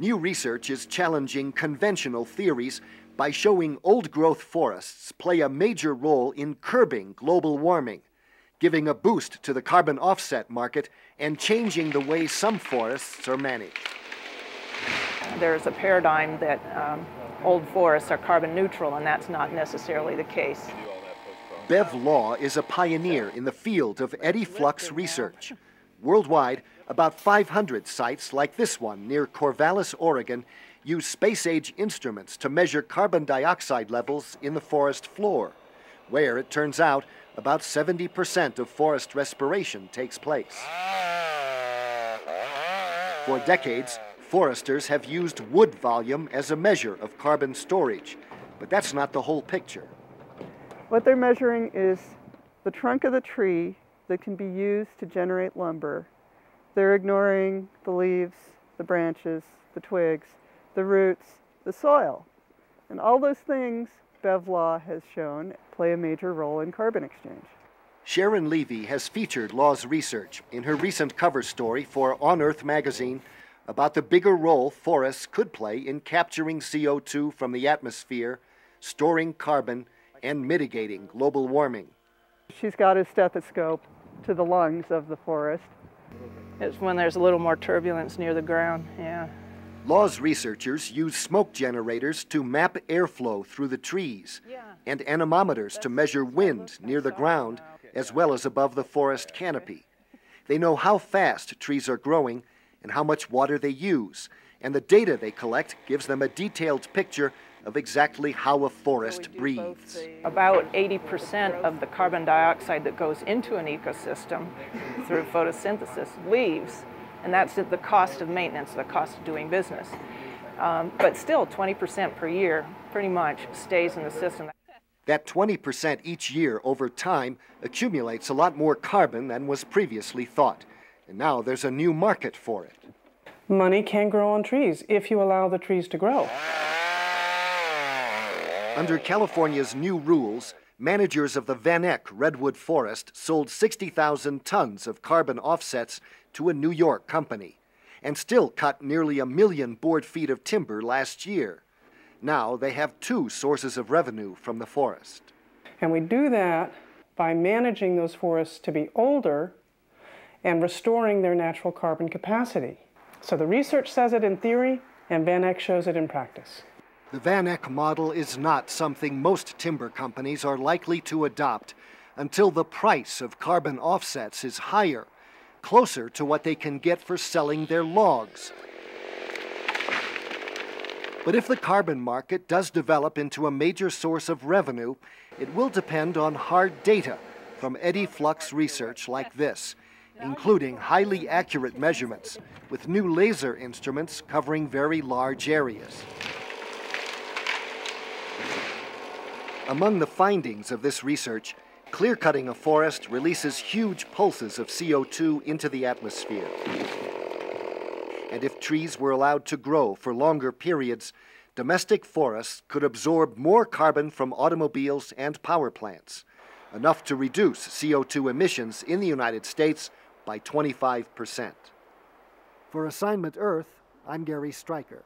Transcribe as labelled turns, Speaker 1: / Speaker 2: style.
Speaker 1: New research is challenging conventional theories by showing old growth forests play a major role in curbing global warming, giving a boost to the carbon offset market and changing the way some forests are managed.
Speaker 2: There's a paradigm that um, old forests are carbon neutral, and that's not necessarily the case.
Speaker 1: Bev Law is a pioneer in the field of eddy flux research. Worldwide, about 500 sites like this one near Corvallis, Oregon, use space age instruments to measure carbon dioxide levels in the forest floor, where it turns out about 70% of forest respiration takes place. For decades, foresters have used wood volume as a measure of carbon storage, but that's not the whole picture.
Speaker 3: What they're measuring is the trunk of the tree that can be used to generate lumber. They're ignoring the leaves, the branches, the twigs, the roots, the soil. And all those things, Bev Law has shown, play a major role in carbon exchange.
Speaker 1: Sharon Levy has featured Law's research in her recent cover story for On Earth magazine about the bigger role forests could play in capturing CO2 from the atmosphere, storing carbon, and mitigating global warming.
Speaker 3: She's got a stethoscope to the lungs of the forest.
Speaker 2: It's when there's a little more turbulence near the ground, yeah.
Speaker 1: Law's researchers use smoke generators to map airflow through the trees yeah. and anemometers to measure wind near the oh, ground as well as above the forest canopy. They know how fast trees are growing and how much water they use, and the data they collect gives them a detailed picture of exactly how a forest breathes.
Speaker 2: About 80% of the carbon dioxide that goes into an ecosystem through photosynthesis leaves, and that's the cost of maintenance, the cost of doing business. Um, but still, 20% per year pretty much stays in the system.
Speaker 1: That 20% each year over time accumulates a lot more carbon than was previously thought. And now there's a new market for it.
Speaker 4: Money can grow on trees if you allow the trees to grow.
Speaker 1: Under California's new rules, managers of the Van Eck redwood forest sold 60,000 tons of carbon offsets to a New York company and still cut nearly a million board feet of timber last year. Now they have two sources of revenue from the forest.
Speaker 4: And we do that by managing those forests to be older and restoring their natural carbon capacity. So the research says it in theory, and Van Eck shows it in practice.
Speaker 1: The Van Eck model is not something most timber companies are likely to adopt until the price of carbon offsets is higher, closer to what they can get for selling their logs. But if the carbon market does develop into a major source of revenue, it will depend on hard data from eddy flux research like this, including highly accurate measurements with new laser instruments covering very large areas. Among the findings of this research, clear-cutting a forest releases huge pulses of CO2 into the atmosphere. And if trees were allowed to grow for longer periods, domestic forests could absorb more carbon from automobiles and power plants, enough to reduce CO2 emissions in the United States by 25%. For Assignment Earth, I'm Gary Strieker.